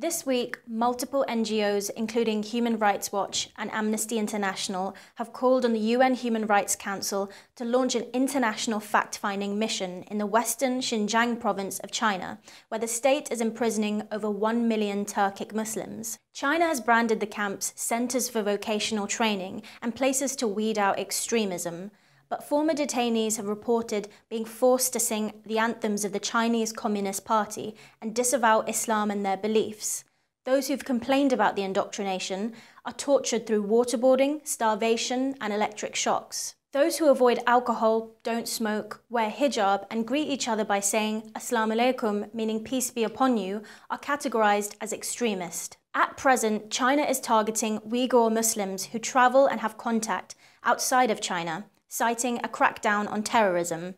This week, multiple NGOs, including Human Rights Watch and Amnesty International, have called on the UN Human Rights Council to launch an international fact finding mission in the western Xinjiang province of China, where the state is imprisoning over 1 million Turkic Muslims. China has branded the camps centres for vocational training and places to weed out extremism but former detainees have reported being forced to sing the anthems of the Chinese Communist Party and disavow Islam and their beliefs. Those who've complained about the indoctrination are tortured through waterboarding, starvation, and electric shocks. Those who avoid alcohol, don't smoke, wear hijab, and greet each other by saying Assalamu alaikum, meaning peace be upon you, are categorized as extremist. At present, China is targeting Uyghur Muslims who travel and have contact outside of China, citing a crackdown on terrorism.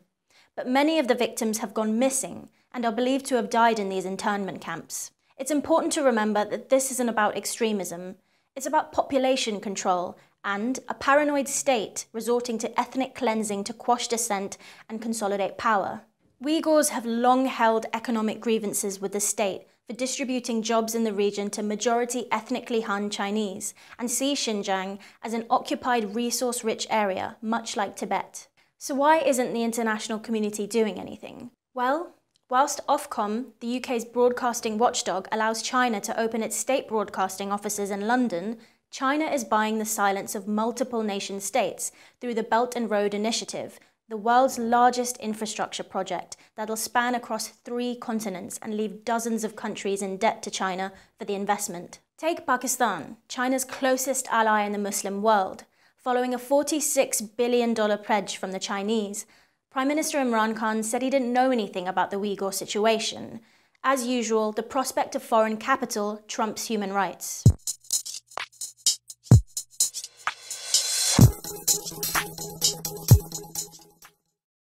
But many of the victims have gone missing and are believed to have died in these internment camps. It's important to remember that this isn't about extremism. It's about population control and a paranoid state resorting to ethnic cleansing to quash dissent and consolidate power. Uyghurs have long held economic grievances with the state for distributing jobs in the region to majority ethnically Han Chinese and see Xinjiang as an occupied resource-rich area, much like Tibet. So why isn't the international community doing anything? Well, whilst Ofcom, the UK's broadcasting watchdog, allows China to open its state broadcasting offices in London, China is buying the silence of multiple nation states through the Belt and Road Initiative, the world's largest infrastructure project that'll span across three continents and leave dozens of countries in debt to China for the investment. Take Pakistan, China's closest ally in the Muslim world. Following a $46 billion pledge from the Chinese, Prime Minister Imran Khan said he didn't know anything about the Uyghur situation. As usual, the prospect of foreign capital trumps human rights.